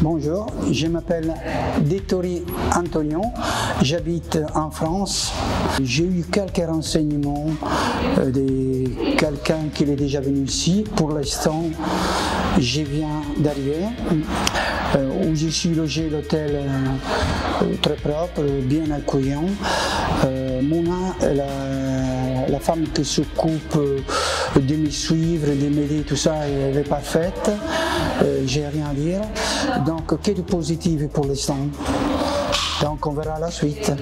Bonjour, je m'appelle Dettori Antonio, j'habite en France. J'ai eu quelques renseignements euh, de quelqu'un qui est déjà venu ici. Pour l'instant, je viens d'arriver, euh, où je suis logé l'hôtel euh, très propre, bien accueillant. Mona, la, la femme qui s'occupe de me suivre, de m'aider, tout ça, elle est parfaite. J'ai rien à dire. Donc, que de positif pour l'instant. Donc, on verra la suite.